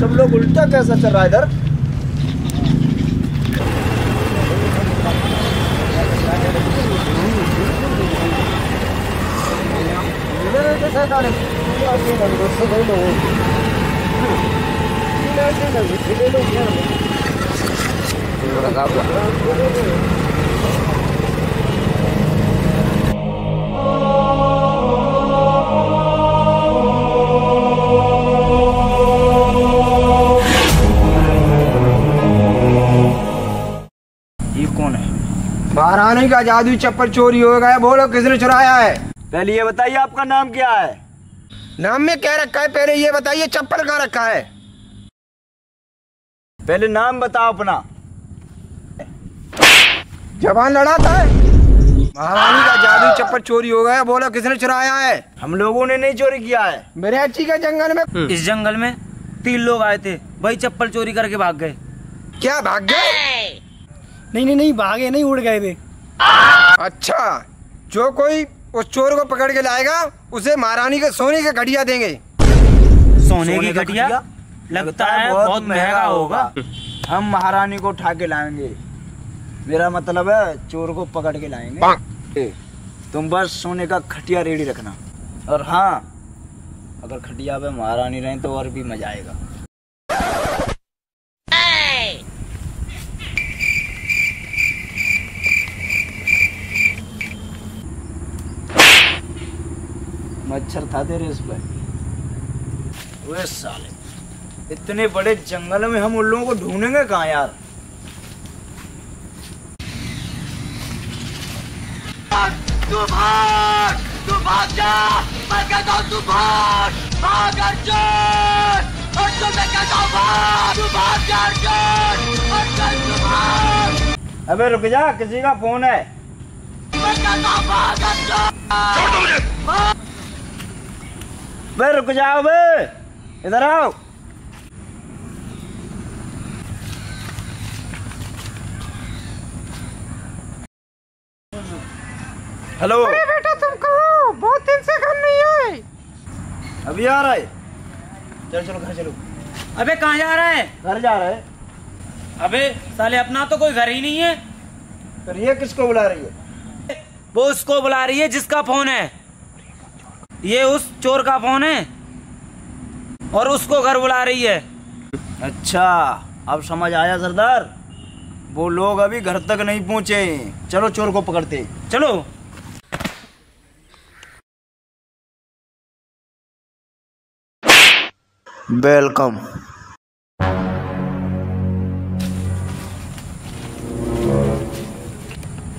सब लोग उल्टा कैसा चल रहा है इधर? ये कौन है? महारानी का जादू चप्पल चोरी हो गया बोलो किसने चुराया है? पहले ये बताइए आपका नाम क्या है? नाम में क्या रखा है पहले ये बताइए चप्पल कहाँ रखा है? पहले नाम बताओ अपना। जवान लड़ाता है? महारानी का जादू चप्पल चोरी हो गया बोलो किसने चुराया है? हम लोगों ने नहीं चोरी किया है। मेरे अच्छी के जंगल में इस जंगल में तीन लोग आए थे वही चप्पल चोरी करके भाग गए। क्या भाग गए? नहीं नहीं नहीं भागे नहीं उड़ गए वे। अच्छा जो कोई उस चोर को पकड़ के लाएगा उसे महारानी के सोने के घड़िया देंगे। सोने की घटिया? लगता है बहुत महँगा होगा। हम महारानी को उठा के लाएँगे। मेरा मतलब है चोर को पकड़ के लाएँगे। तुम बस सोने का खटिया रेडी रखना। और हाँ अगर खटिया पे महारानी रहे तो और भी मज़ा आएगा। मच्छर था तेरे इस पर। साले इतने बड़े जंगल में हम उन लोगों को ढूंढेंगे कहाँ यार? तू भाग तू भाग जा मैं कहता हूँ तू भाग भाग अर्जुन अर्जुन मैं कहता हूँ भाग तू भाग जा अर्जुन अर्जुन तू भाग। अबे रुक जा किसी का फ़ोन है। मैं कहता हूँ भाग अर्जुन। बे रुक जाओ बे। इधर आओ। हेलो। अरे बेटा तुम कहो बहुत दिन से घर नहीं आए। अभी आ रहा है। चलो चलो घर चलो। अबे कहाँ जा रहा है? घर जा रहा है। अबे साले अपना तो कोई घर ही नहीं है। फिर ये किसको बुला रही है? वो उसको बुला रही है जिसका फ़ोन है। ये उस चोर का फ़ोन है और उसको घर बुला रही है। अच्छा अब समझ आया सरदार। वो लोग अभी घर तक नहीं पहुँचे। चलो चोर को पकड़ते। चलो। वेलकम।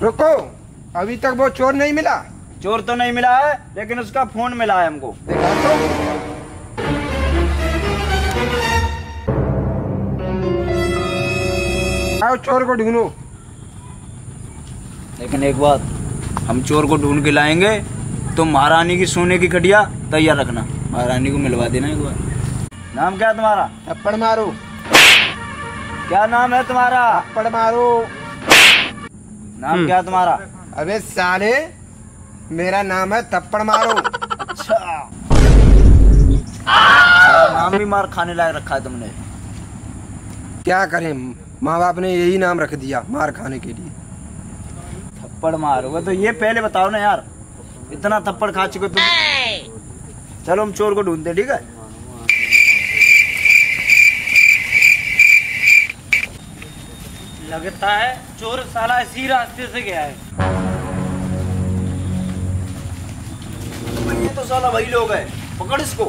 रुको अभी तक वो चोर नहीं मिला। चोर तो नहीं मिला है लेकिन उसका फ़ोन मिला है हमको। देखा तो आओ चोर को ढूंढो। लेकिन एक बात हम चोर को ढूंढ के लाएँगे तो महारानी की सोने की खटिया तैयार रखना। महारानी को मिलवा देना एक बार। नाम क्या तुम्हारा? थप्पड़ मारो। क्या नाम है तुम्हारा? थप्पड़ मारो। नाम क्या तुम्हारा? अबे साले मेरा नाम है थप्पड़ मारो। अच्छा। नाम भी मार खाने लायक रखा है तुमने। क्या करें? माँ बाप ने यही नाम रख दिया मार खाने के लिए। थप्पड़ मारोगे तो ये पहले बताओ ना यार। इतना थप्पड़ खा चुके तुम। चलो हम चोर को ढूंढते ठीक है? लगता है चोर साला इसी रास्ते से गया है। तो साला वही लोग है। पकड़ इसको।